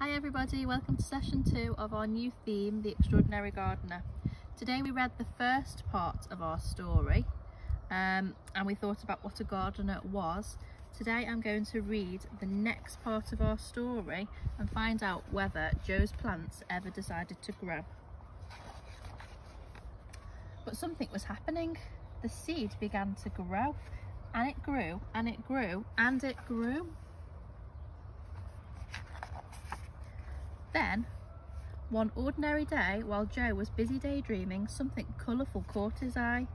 Hi everybody, welcome to session two of our new theme, The Extraordinary Gardener. Today we read the first part of our story um, and we thought about what a gardener was. Today I'm going to read the next part of our story and find out whether Joe's plants ever decided to grow. But something was happening. The seed began to grow and it grew and it grew and it grew. Then, one ordinary day, while Joe was busy daydreaming, something colourful caught his eye.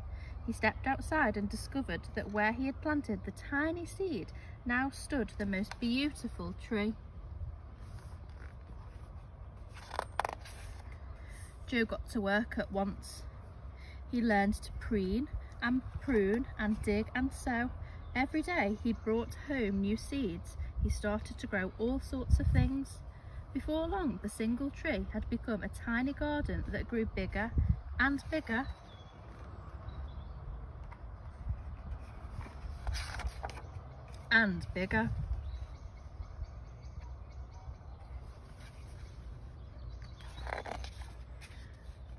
He stepped outside and discovered that where he had planted the tiny seed now stood the most beautiful tree. Joe got to work at once. He learned to preen and prune and dig and sow. Every day he brought home new seeds. He started to grow all sorts of things. Before long, the single tree had become a tiny garden that grew bigger and bigger. And bigger.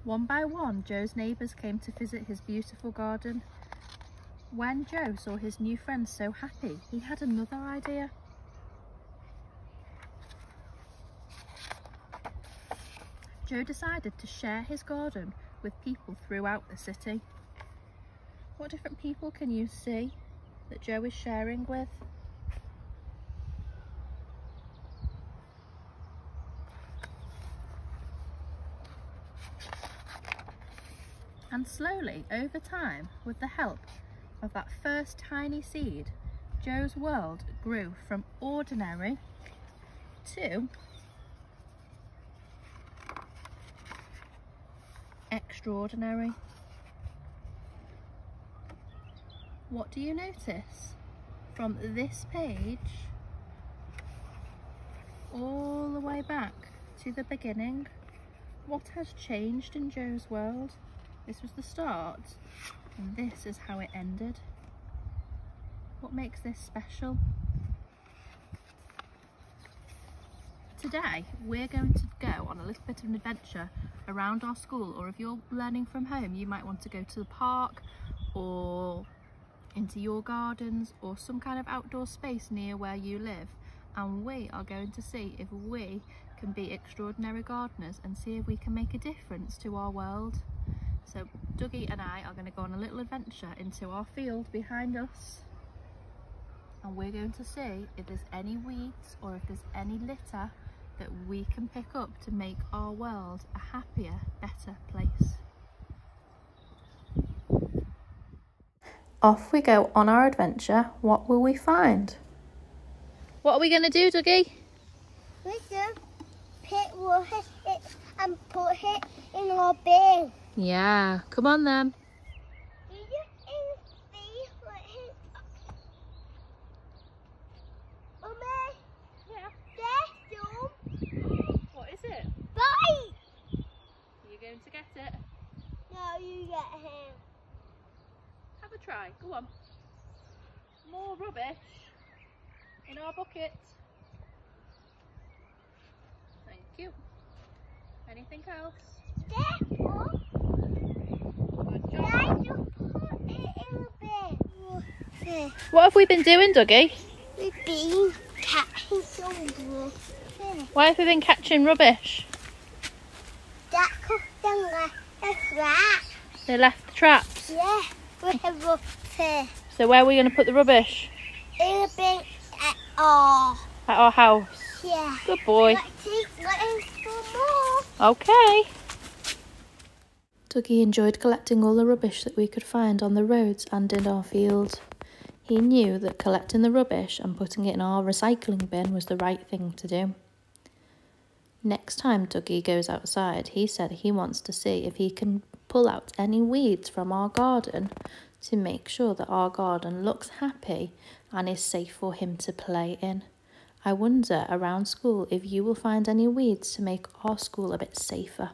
One by one, Joe's neighbours came to visit his beautiful garden. When Joe saw his new friends so happy, he had another idea. Joe decided to share his garden with people throughout the city. What different people can you see that Joe is sharing with? And slowly, over time, with the help of that first tiny seed, Joe's world grew from ordinary to extraordinary. What do you notice? From this page all the way back to the beginning, what has changed in Joe's world? This was the start and this is how it ended. What makes this special? Today we're going to go on a little bit of an adventure around our school or if you're learning from home you might want to go to the park or into your gardens or some kind of outdoor space near where you live and we are going to see if we can be extraordinary gardeners and see if we can make a difference to our world. So Dougie and I are going to go on a little adventure into our field behind us and we're going to see if there's any weeds or if there's any litter that we can pick up to make our world a happier, better place. Off we go on our adventure. What will we find? What are we going to do, Dougie? We're going to pick it and put it in our bin. Yeah, come on then. you get him. Have a try. Go on. More rubbish in our bucket. Thank you. Anything else? Careful. Good job. What have we been doing, Dougie? We've been catching some rubbish. Why have we been catching rubbish? That could a trap. They left the traps? Yeah, we have rubbish. So where are we going to put the rubbish? In a bin at our... At our house? Yeah. Good boy. Okay. Dougie enjoyed collecting all the rubbish that we could find on the roads and in our fields. He knew that collecting the rubbish and putting it in our recycling bin was the right thing to do. Next time Dougie goes outside, he said he wants to see if he can pull out any weeds from our garden to make sure that our garden looks happy and is safe for him to play in. I wonder around school if you will find any weeds to make our school a bit safer.